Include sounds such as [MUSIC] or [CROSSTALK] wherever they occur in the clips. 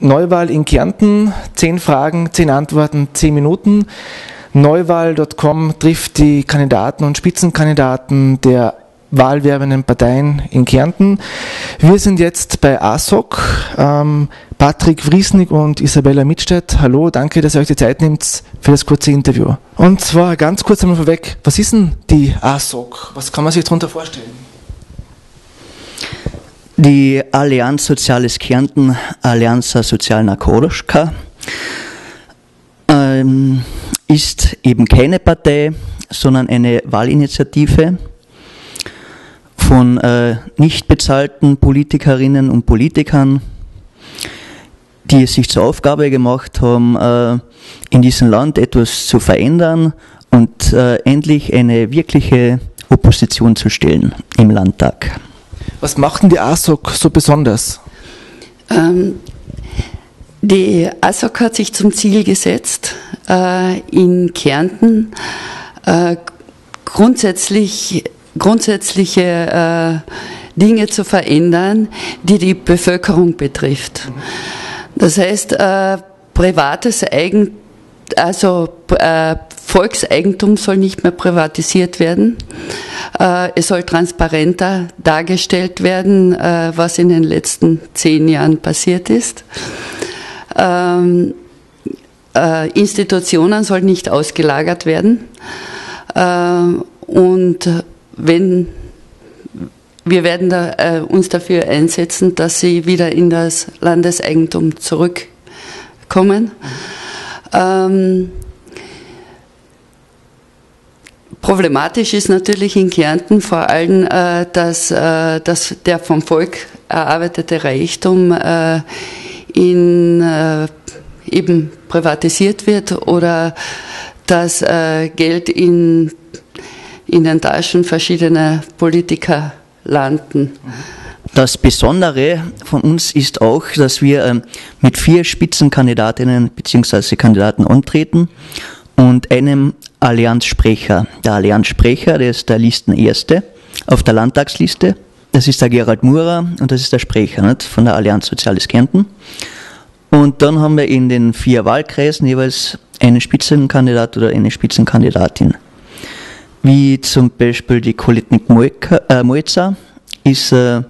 Neuwahl in Kärnten, zehn Fragen, zehn Antworten, zehn Minuten. Neuwahl.com trifft die Kandidaten und Spitzenkandidaten der wahlwerbenden Parteien in Kärnten. Wir sind jetzt bei ASOC. Ähm, Patrick Wriesnig und Isabella Mitstedt. Hallo, danke, dass ihr euch die Zeit nehmt für das kurze Interview. Und zwar ganz kurz einmal vorweg, was ist denn die ASOC? Was kann man sich darunter vorstellen? Die Allianz Soziales Kärnten, Allianza Sozialna Koroschka, ähm, ist eben keine Partei, sondern eine Wahlinitiative von äh, nicht bezahlten Politikerinnen und Politikern, die es sich zur Aufgabe gemacht haben, äh, in diesem Land etwas zu verändern und äh, endlich eine wirkliche Opposition zu stellen im Landtag. Was macht denn die ASOK so besonders? Ähm, die ASOK hat sich zum Ziel gesetzt, äh, in Kärnten äh, grundsätzlich, grundsätzliche äh, Dinge zu verändern, die die Bevölkerung betrifft. Das heißt, äh, privates Eigentum, also äh, Volkseigentum soll nicht mehr privatisiert werden. Äh, es soll transparenter dargestellt werden, äh, was in den letzten zehn Jahren passiert ist. Ähm, äh, Institutionen sollen nicht ausgelagert werden. Und wenn wir werden da, uns dafür einsetzen, dass sie wieder in das Landeseigentum zurückkommen. Ähm, Problematisch ist natürlich in Kärnten vor allem, äh, dass, äh, dass der vom Volk erarbeitete Reichtum äh, in, äh, eben privatisiert wird oder dass äh, Geld in, in den Taschen verschiedener Politiker landen. Das Besondere von uns ist auch, dass wir ähm, mit vier Spitzenkandidatinnen bzw. Kandidaten antreten und einem Allianzsprecher. Der Allianzsprecher, der ist der Listenerste auf der Landtagsliste. Das ist der Gerald Murer und das ist der Sprecher nicht, von der Allianz Soziales Kärnten. Und dann haben wir in den vier Wahlkreisen jeweils einen Spitzenkandidat oder eine Spitzenkandidatin. Wie zum Beispiel die Kolitnik äh, Moiza ist äh,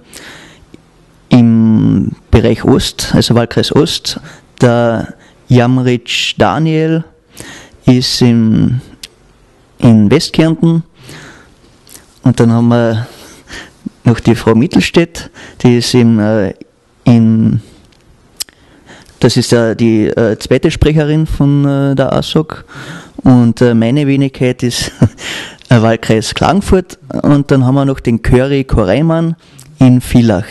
im Bereich Ost, also Wahlkreis Ost, der Jamrich Daniel ist im in Westkärnten. Und dann haben wir noch die Frau Mittelstädt, die ist im, äh, in, das ist ja die äh, zweite Sprecherin von äh, der ASOC. Und äh, meine Wenigkeit ist [LAUGHS] Wahlkreis Klagenfurt. Und dann haben wir noch den Curry Koreimann in Villach.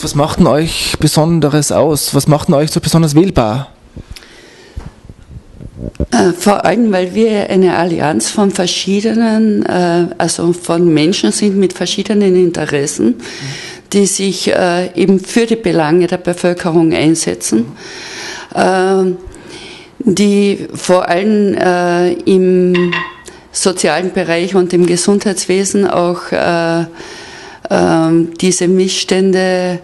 Was macht denn euch Besonderes aus? Was macht denn euch so besonders wählbar? Äh, vor allem, weil wir eine Allianz von verschiedenen, äh, also von Menschen sind mit verschiedenen Interessen, die sich äh, eben für die Belange der Bevölkerung einsetzen, die vor allem im sozialen Bereich und im Gesundheitswesen auch diese Missstände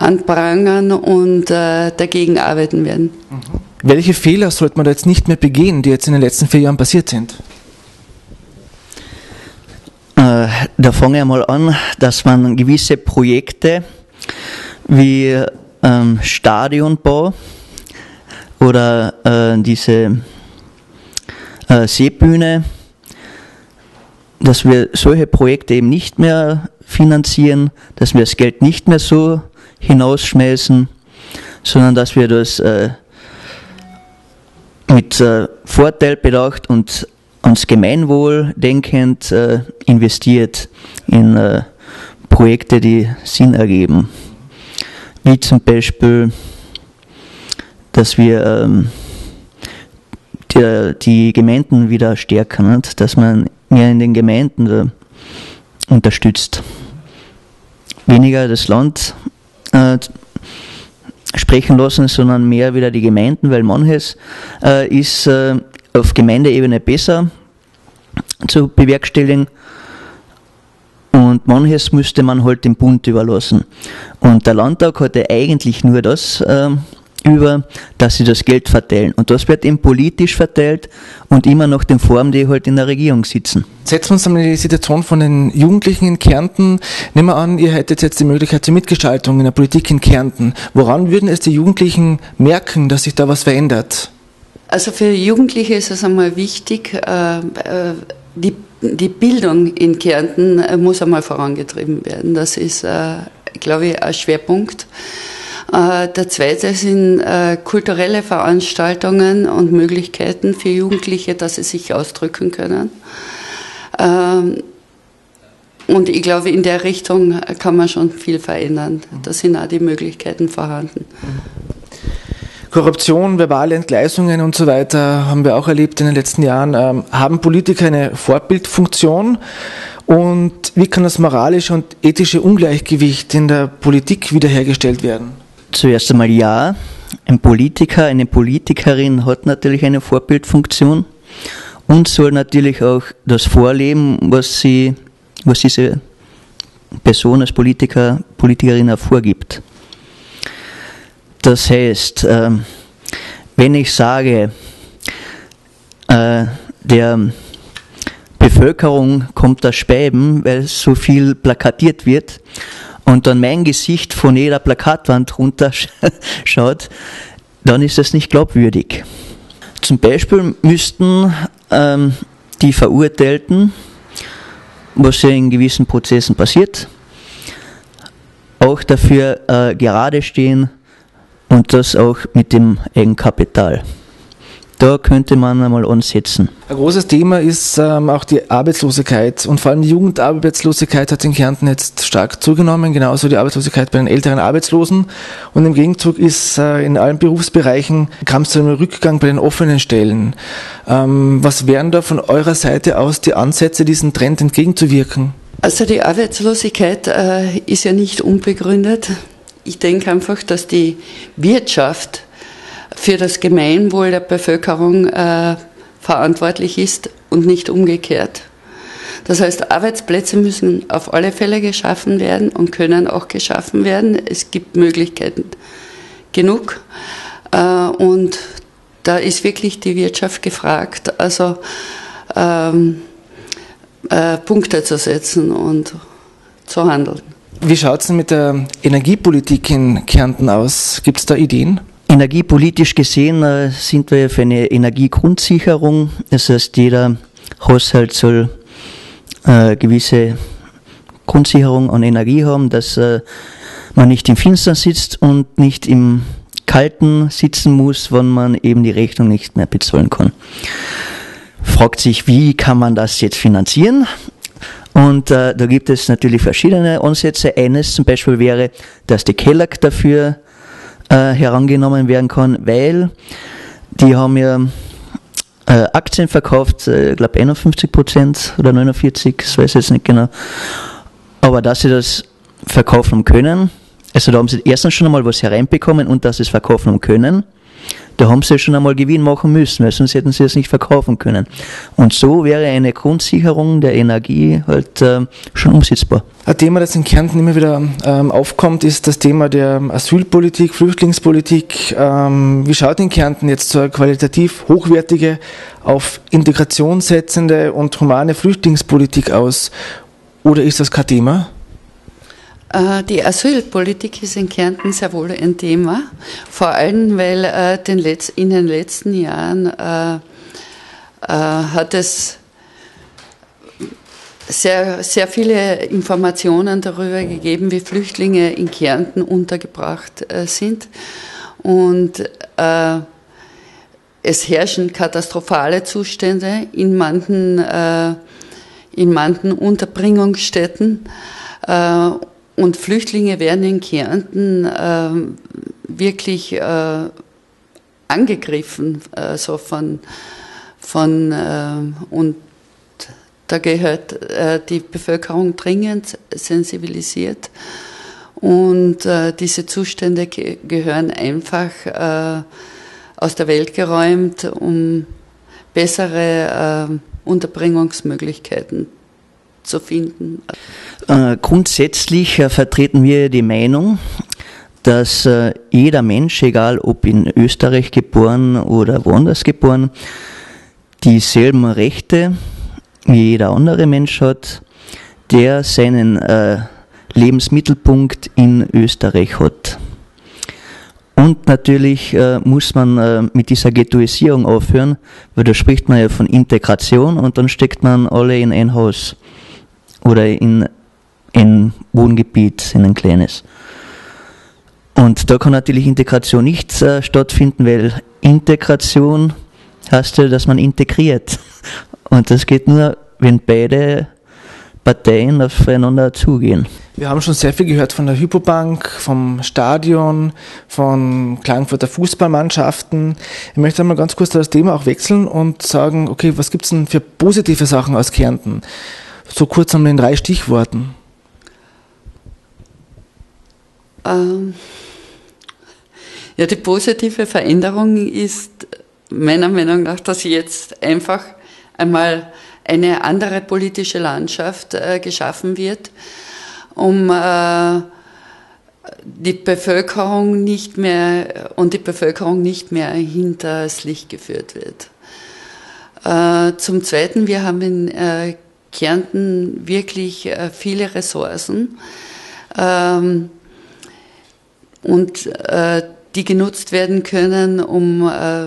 anprangern und äh, dagegen arbeiten werden. Mhm. Welche Fehler sollte man da jetzt nicht mehr begehen, die jetzt in den letzten vier Jahren passiert sind? Äh, da fange ich mal an, dass man gewisse Projekte wie ähm, Stadionbau oder äh, diese äh, Seebühne, dass wir solche Projekte eben nicht mehr finanzieren, dass wir das Geld nicht mehr so hinausschmeißen, sondern dass wir das äh, mit äh, Vorteil bedacht und ans Gemeinwohl denkend äh, investiert in Projekte, die Sinn ergeben. Wie zum Beispiel, dass wir ähm, die, die, Gemeinden wieder stärken, nicht? dass man mehr in den Gemeinden äh, unterstützt. Weniger das Land äh, sprechen lassen, sondern mehr wieder die Gemeinden, weil manches äh, ist äh, auf Gemeindeebene besser zu bewerkstelligen Und manches müsste man halt dem Bund überlassen. Und der Landtag hatte eigentlich nur das ähm, über, dass sie das Geld verteilen. Und das wird eben politisch verteilt und immer nach den Formen, die halt in der Regierung sitzen. Setzen wir uns einmal die Situation von den Jugendlichen in Kärnten. Nehmen wir an, ihr hättet jetzt die Möglichkeit zur Mitgestaltung in der Politik in Kärnten. Woran würden es die Jugendlichen merken, dass sich da was verändert? Also für Jugendliche ist es einmal wichtig, äh, äh, die, die Bildung in Kärnten äh, muss einmal vorangetrieben werden. Das ist, glaube ich, ein Schwerpunkt. Der zweite sind kulturelle Veranstaltungen und Möglichkeiten für Jugendliche, dass sie sich ausdrücken können. Ähm, und ich glaube, in der Richtung kann man schon viel verändern. Da sind auch die Möglichkeiten vorhanden. Korruption, verbale Entgleisungen und so weiter haben wir auch erlebt in den letzten Jahren. Ähm, haben Politiker eine Vorbildfunktion? Und wie kann das moralische und ethische Ungleichgewicht in der Politik wiederhergestellt werden? Zuerst einmal ja. Ein Politiker, eine Politikerin hat natürlich eine Vorbildfunktion und soll natürlich auch das vorleben, was sie, was diese Person als Politiker, Politikerin hervorgibt. Das heißt, ähm, wenn ich sage, äh, der Bevölkerung kommt das Speiben, weil so viel plakatiert wird und dann mein Gesicht von jeder Plakatwand runterschaut, [LAUGHS] dann ist das nicht glaubwürdig. Zum Beispiel müssten ähm, die Verurteilten, was ja in gewissen Prozessen passiert, auch dafür äh, gerade stehen und das auch mit dem Eigenkapital. Da könnte man einmal ansetzen. Ein großes Thema ist ähm, auch die Arbeitslosigkeit und vor allem die Jugendarbeitslosigkeit hat in Kärnten jetzt stark zugenommen, genauso die Arbeitslosigkeit bei den älteren Arbeitslosen. Und im Gegenzug ist äh, in allen Berufsbereichen kam es zu einem Rückgang bei den offenen Stellen. Ähm, was wären da von eurer Seite aus die Ansätze, diesen Trend entgegenzuwirken? Also die Arbeitslosigkeit äh, ist ja nicht unbegründet. Ich denke einfach, dass die Wirtschaft für das Gemeinwohl der Bevölkerung äh, verantwortlich ist und nicht umgekehrt. Das heißt, Arbeitsplätze müssen auf alle Fälle geschaffen werden und können auch geschaffen werden. Es gibt Möglichkeiten genug. Äh, und da ist wirklich die Wirtschaft gefragt, also ähm, äh, Punkte zu setzen und zu handeln. Wie schaut es denn mit der Energiepolitik in Kärnten aus? Gibt es da Ideen? Energiepolitisch gesehen äh, sind wir für eine Energiegrundsicherung. Das heißt, jeder Haushalt soll äh, gewisse Grundsicherung an Energie haben, dass äh, man nicht im Finstern sitzt und nicht im Kalten sitzen muss, wenn man eben die Rechnung nicht mehr bezahlen kann. Fragt sich, wie kann man das jetzt finanzieren? Und äh, da gibt es natürlich verschiedene Ansätze. Eines zum Beispiel wäre, dass die Kellag dafür äh, herangenommen werden kann, weil die haben ja äh, Aktien verkauft, äh, ich glaube 51 Prozent oder 49, das weiß ich jetzt nicht genau. Aber dass sie das verkaufen können, also da haben sie erstens schon einmal was hereinbekommen und dass sie es verkaufen können. Da haben sie schon einmal Gewinn machen müssen, weil sonst hätten sie es nicht verkaufen können. Und so wäre eine Grundsicherung der Energie halt äh, schon umsetzbar. Ein Thema, das in Kärnten immer wieder ähm, aufkommt, ist das Thema der Asylpolitik, Flüchtlingspolitik. Ähm, wie schaut in Kärnten jetzt so eine qualitativ hochwertige, auf Integration setzende und humane Flüchtlingspolitik aus? Oder ist das kein Thema? Äh, die Asylpolitik ist in Kärnten sehr wohl ein Thema, vor allem weil äh, in den letzten Jahren äh, hat es sehr, sehr viele Informationen darüber gegeben, wie Flüchtlinge in Kärnten untergebracht sind. Und es herrschen katastrophale Zustände in manchen, in manchen Unterbringungsstätten. Und Flüchtlinge werden in Kärnten äh, wirklich äh, angegriffen, also von, von äh, und da gehört äh, die Bevölkerung dringend sensibilisiert. Und äh, diese Zustände ge gehören einfach aus der Welt geräumt, um bessere Unterbringungsmöglichkeiten zu finden? Äh, grundsätzlich äh, vertreten wir die Meinung, dass äh, jeder Mensch, egal ob in Österreich geboren oder woanders geboren, dieselben Rechte wie jeder andere Mensch hat, der seinen äh, Lebensmittelpunkt in Österreich hat. Und natürlich äh, muss man äh, mit dieser Ghettoisierung aufhören, weil da spricht man ja von Integration und dann steckt man alle in ein Haus oder in ein Wohngebiet, in ein kleines. Und da kann natürlich Integration nicht äh, stattfinden, weil Integration heißt ja, dass man integriert. [LAUGHS] Und das geht nur, wenn beide Parteien aufeinander zugehen. Wir haben schon sehr viel gehört von der Hypobank, vom Stadion, von Klagenfurter Fußballmannschaften. Ich möchte einmal ganz kurz das Thema auch wechseln und sagen, okay, was gibt es denn für positive Sachen aus Kärnten? So kurz einmal in drei Stichworten. Ähm, ja, die positive Veränderung ist meiner Meinung nach, dass jetzt einfach einmal eine andere politische Landschaft äh, geschaffen wird, um äh, die Bevölkerung nicht mehr und die Bevölkerung nicht mehr hinters Licht geführt wird. Äh, zum Zweiten, wir haben in äh, Kärnten wirklich äh, viele Ressourcen ähm, und äh, die genutzt werden können, um äh,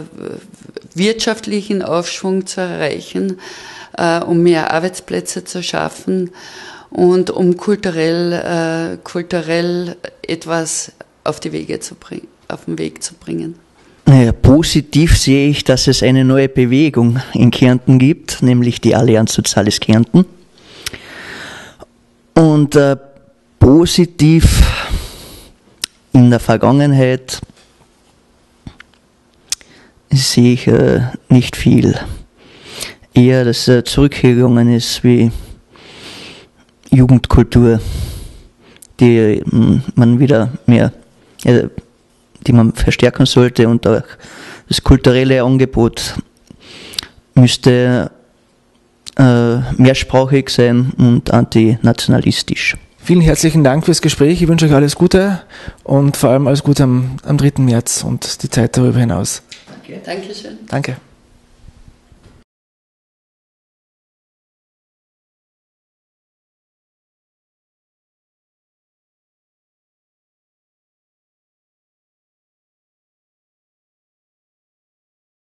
wirtschaftlichen Aufschwung zu erreichen, äh, um mehr Arbeitsplätze zu schaffen und um kulturell, äh, kulturell etwas auf die Wege zu bringen, auf den Weg zu bringen. Naja, positiv sehe ich, dass es eine neue Bewegung in Kärnten gibt, nämlich die Allianz Soziales Kärnten. Und äh, positiv in der Vergangenheit sehe ich äh, nicht viel. Eher, dass er zurückgegangen ist wie Jugendkultur, die hm, man wieder mehr, äh, die man verstärken sollte und auch das kulturelle Angebot müsste äh, mehrsprachig sein und antinationalistisch. Vielen herzlichen Dank fürs Gespräch. Ich wünsche euch alles Gute und vor allem alles Gute am, am 3. März und die Zeit darüber hinaus. Danke. Dankeschön. Danke.